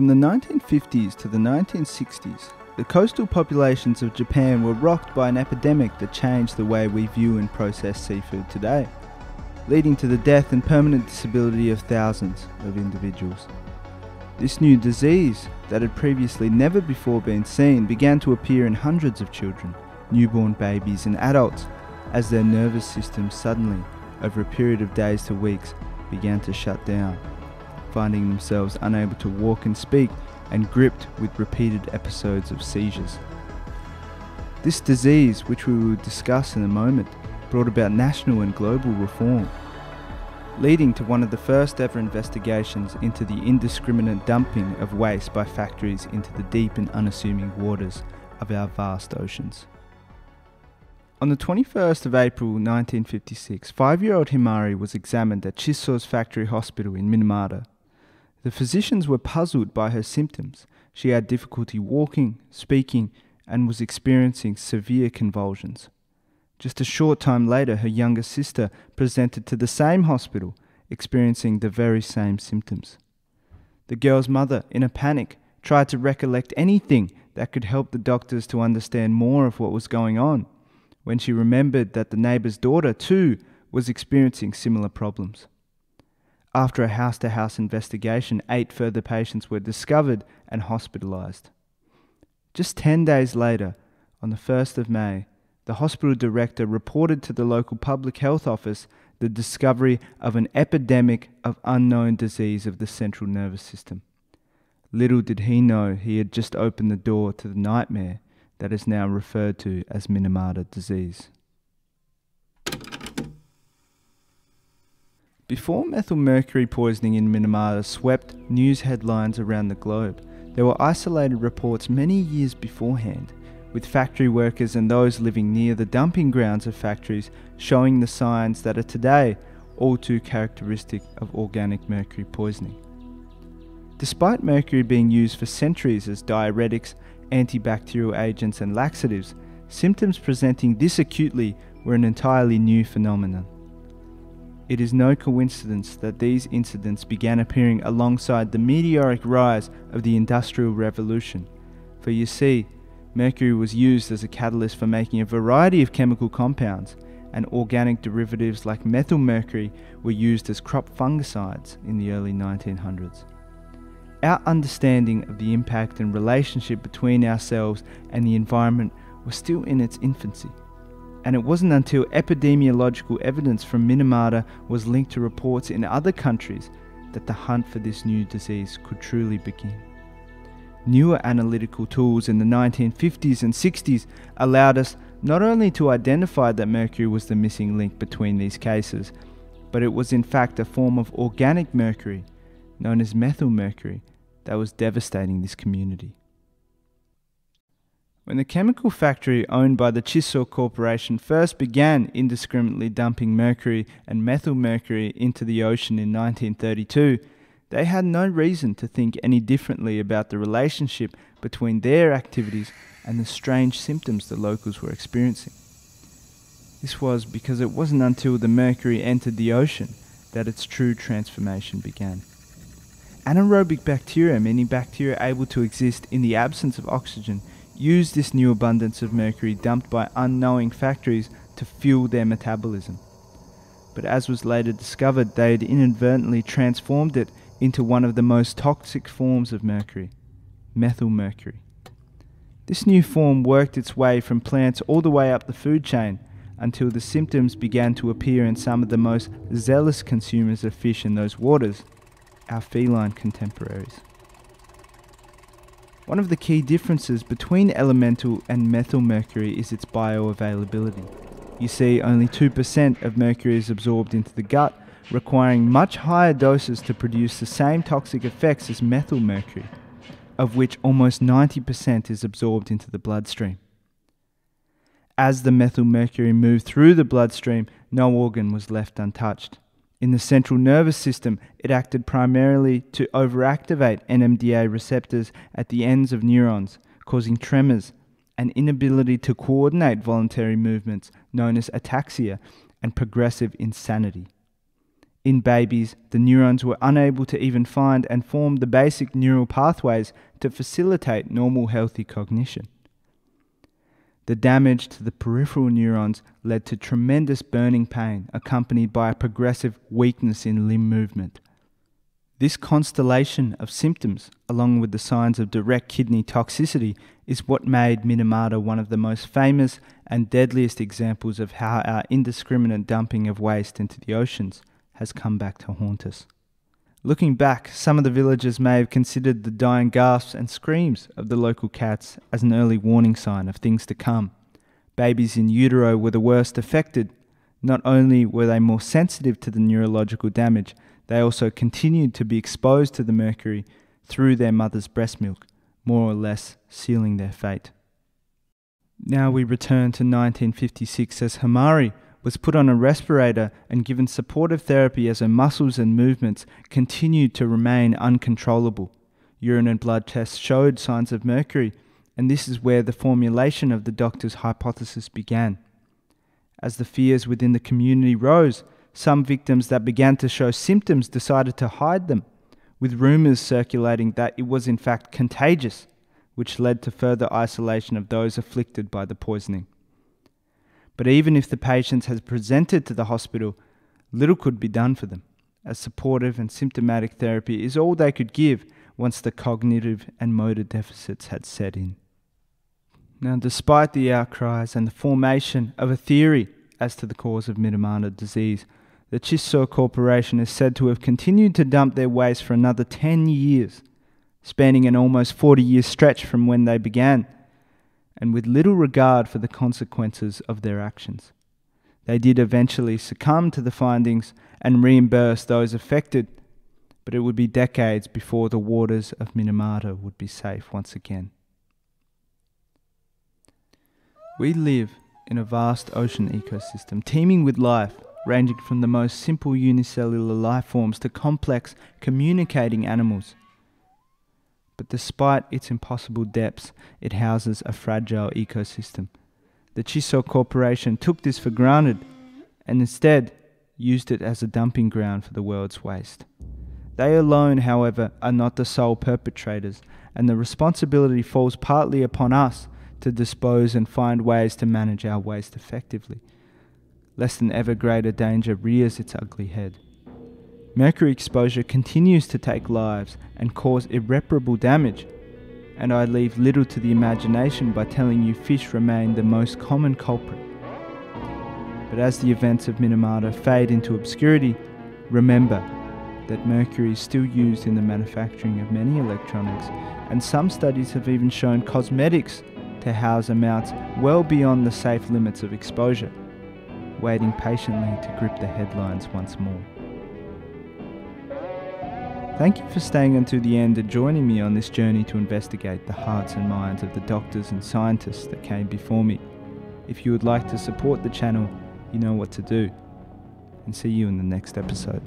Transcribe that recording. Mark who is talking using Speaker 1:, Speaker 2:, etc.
Speaker 1: From the 1950s to the 1960s, the coastal populations of Japan were rocked by an epidemic that changed the way we view and process seafood today, leading to the death and permanent disability of thousands of individuals. This new disease, that had previously never before been seen, began to appear in hundreds of children, newborn babies, and adults as their nervous systems suddenly, over a period of days to weeks, began to shut down, finding themselves unable to walk and speak and gripped with repeated episodes of seizures. This disease, which we will discuss in a moment, brought about national and global reform, leading to one of the first ever investigations into the indiscriminate dumping of waste by factories into the deep and unassuming waters of our vast oceans. On the 21st of April 1956, five year old Himari was examined at Chisso's factory hospital in Minamata. The physicians were puzzled by her symptoms. She had difficulty walking, speaking, and was experiencing severe convulsions. Just a short time later, her younger sister presented to the same hospital, experiencing the very same symptoms. The girl's mother, in a panic, tried to recollect anything that could help the doctors to understand more of what was going on, when she remembered that the neighbour's daughter, too, was experiencing similar problems. After a house to house investigation, eight further patients were discovered and hospitalised. Just 10 days later, on the 1st of May, the hospital director reported to the local public health office the discovery of an epidemic of unknown disease of the central nervous system. Little did he know he had just opened the door to the nightmare that is now referred to as Minamata disease. Before methylmercury poisoning in Minamata swept news headlines around the globe, there were isolated reports many years beforehand, with factory workers and those living near the dumping grounds of factories showing the signs that are today all too characteristic of organic mercury poisoning. Despite mercury being used for centuries as diuretics, antibacterial agents, and laxatives, symptoms presenting this acutely were an entirely new phenomenon. It is no coincidence that these incidents began appearing alongside the meteoric rise of the Industrial Revolution. For you see, mercury was used as a catalyst for making a variety of chemical compounds, and organic derivatives like methyl mercury were used as crop fungicides in the early 1900s. Our understanding of the impact and relationship between ourselves and the environment was still in its infancy and it wasn't until epidemiological evidence from Minamata was linked to reports in other countries that the hunt for this new disease could truly begin. Newer analytical tools in the 1950s and 60s allowed us not only to identify that mercury was the missing link between these cases, but it was in fact a form of organic mercury, known as methylmercury, that was devastating this community. When the chemical factory owned by the Chisso Corporation first began indiscriminately dumping mercury and methyl mercury into the ocean in 1932, they had no reason to think any differently about the relationship between their activities and the strange symptoms the locals were experiencing. This was because it wasn't until the mercury entered the ocean that its true transformation began. Anaerobic bacteria, meaning bacteria able to exist in the absence of oxygen, use this new abundance of mercury dumped by unknowing factories to fuel their metabolism. But as was later discovered, they had inadvertently transformed it into one of the most toxic forms of mercury, methyl mercury. This new form worked its way from plants all the way up the food chain until the symptoms began to appear in some of the most zealous consumers of fish in those waters, our feline contemporaries. One of the key differences between elemental and methyl mercury is its bioavailability. You see, only 2% of mercury is absorbed into the gut, requiring much higher doses to produce the same toxic effects as methyl mercury, of which almost 90% is absorbed into the bloodstream. As the methyl mercury moved through the bloodstream, no organ was left untouched. In the central nervous system, it acted primarily to overactivate NMDA receptors at the ends of neurons, causing tremors, an inability to coordinate voluntary movements known as ataxia, and progressive insanity. In babies, the neurons were unable to even find and form the basic neural pathways to facilitate normal healthy cognition. The damage to the peripheral neurons led to tremendous burning pain, accompanied by a progressive weakness in limb movement. This constellation of symptoms, along with the signs of direct kidney toxicity, is what made Minamata one of the most famous and deadliest examples of how our indiscriminate dumping of waste into the oceans has come back to haunt us. Looking back, some of the villagers may have considered the dying gasps and screams of the local cats as an early warning sign of things to come. Babies in utero were the worst affected. Not only were they more sensitive to the neurological damage, they also continued to be exposed to the mercury through their mother's breast milk, more or less sealing their fate. Now we return to 1956 as Hamari was put on a respirator and given supportive therapy as her muscles and movements continued to remain uncontrollable. Urine and blood tests showed signs of mercury, and this is where the formulation of the doctor's hypothesis began. As the fears within the community rose, some victims that began to show symptoms decided to hide them, with rumours circulating that it was in fact contagious, which led to further isolation of those afflicted by the poisoning. But even if the patients had presented to the hospital, little could be done for them, as supportive and symptomatic therapy is all they could give once the cognitive and motor deficits had set in. Now, despite the outcries and the formation of a theory as to the cause of Minamata disease, the Chisso Corporation is said to have continued to dump their waste for another 10 years, spanning an almost 40 year stretch from when they began and with little regard for the consequences of their actions. They did eventually succumb to the findings and reimburse those affected, but it would be decades before the waters of Minamata would be safe once again. We live in a vast ocean ecosystem teeming with life, ranging from the most simple unicellular life forms to complex communicating animals. But despite its impossible depths, it houses a fragile ecosystem. The Chisso Corporation took this for granted and instead used it as a dumping ground for the world's waste. They alone, however, are not the sole perpetrators, and the responsibility falls partly upon us to dispose and find ways to manage our waste effectively. Less than ever greater danger rears its ugly head. Mercury exposure continues to take lives and cause irreparable damage, and I leave little to the imagination by telling you fish remain the most common culprit. But as the events of Minamata fade into obscurity, remember that mercury is still used in the manufacturing of many electronics, and some studies have even shown cosmetics to house amounts well beyond the safe limits of exposure, waiting patiently to grip the headlines once more. Thank you for staying until the end and joining me on this journey to investigate the hearts and minds of the doctors and scientists that came before me. If you would like to support the channel, you know what to do. And see you in the next episode.